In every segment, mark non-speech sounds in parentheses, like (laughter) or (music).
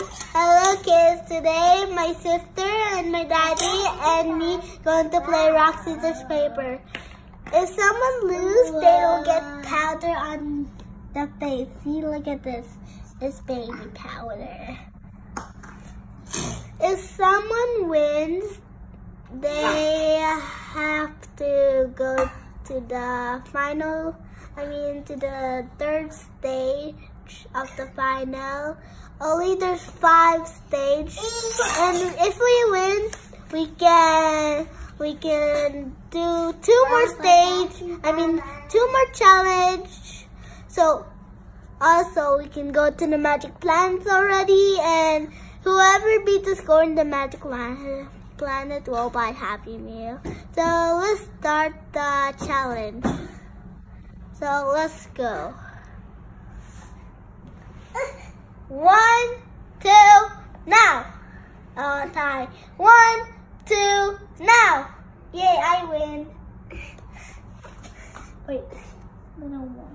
Hello kids, today my sister and my daddy and me going to play rock, scissors, paper. If someone lose, they will get powder on the face. See, look at this. It's baby powder. If someone wins, they have to go to the final, I mean to the third stage of the final. Only there's five stages, and if we win, we can we can do two more stage. I mean two more challenge. So also we can go to the magic planets already, and whoever beats the score in the magic planet planet will buy Happy Meal. So let's start the challenge. So let's go. One, two, now. Uh, tie. One, two, now. Yay, I win. Wait, no more.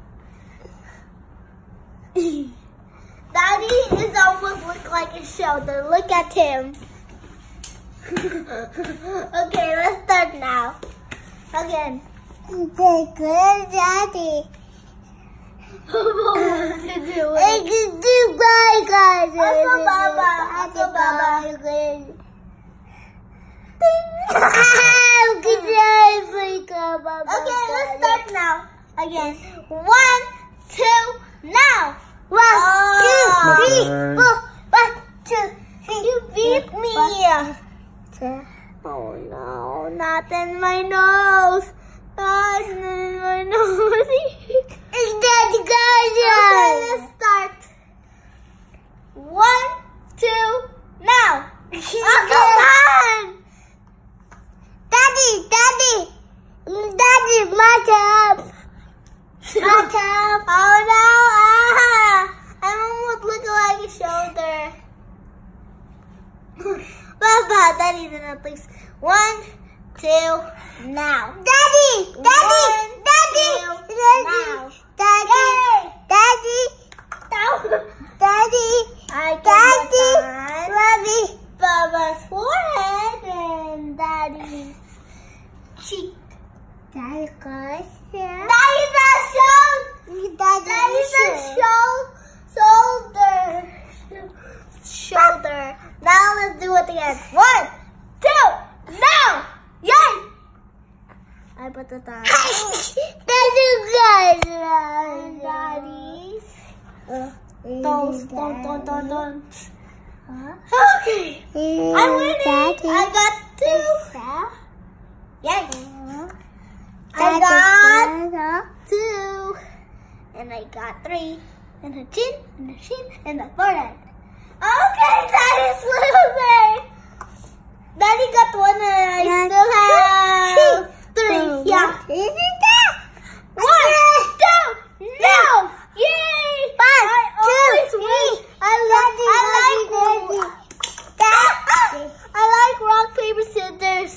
(laughs) Daddy is almost look like a shoulder. Look at him. (laughs) okay, let's start now. Again. The good daddy. (laughs) to do I it. can do my guys. Also Baba. Also Baba. Okay, let's start now. Again. One, two, now. One, two, Oh. three, turn. four, one, two, three. You beat me. Two. Oh no, not in my nose. Not in my (laughs) nose. It's daddy okay, guys. let's start. One, two, now. Oh, come on. Daddy, daddy, daddy, my job. My job. Oh no! Ah! I'm almost looking like a shoulder. (laughs) Baba, daddy's in least one, two, now. Daddy, daddy, One, daddy, two, daddy, daddy, daddy, Now. daddy, I daddy, mommy. Baba's forehead and daddy's cheek. Daddy goes here. Daddy's a shoulder. Daddy Daddy's a shoulder. Shoulder. Let's do it again. One, two, now. Yay! I put the thumb. (laughs) Daddy goes And daddy's toes. Don't, don't, don't, don't. Okay. I'm winning. I got two. Yay. I got two. And I got three. And a chin, and a chin, and a forehead. Okay, Daddy's losing. Daddy got one and I Yeah, still have three. three. Yeah. Isn't that? One, two, no! Yay! One, I two, always three. win. I like, I like, I like rock, paper, scissors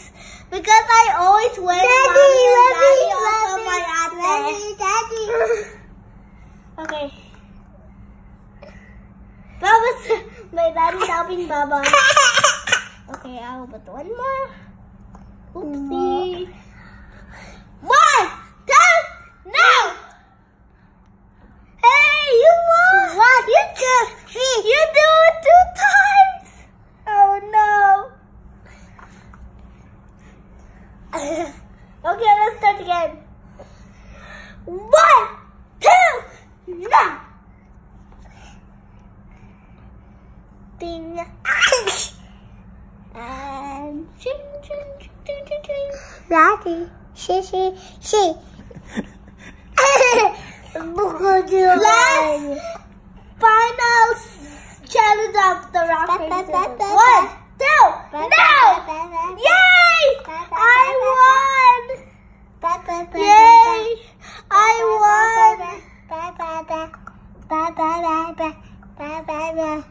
because I always win. Daddy, and Daddy also my ate. Daddy, Daddy. (laughs) Okay. Baba's, (laughs) my daddy's helping Baba. (laughs) Okay, I will put one more. Oopsie. One, two, no! Hey, you won! One, you two, three. You do it two times! Oh no! (laughs) okay, let's start again. One, two, no! Ding. (laughs) And ching, ching, ching, ching, ching, ching. Daddy, she, she, she. Last final challenge of the rock Ba, paper ba, ba, scissors. ba, One, two, no! Yay! Ba, ba, I ba, won! Yay! I won! Bye bye bye. Bye bye bye bye. Bye.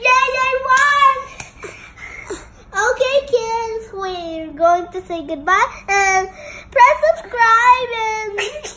Yay! I won! Okay, kids, we're going to say goodbye and press subscribe and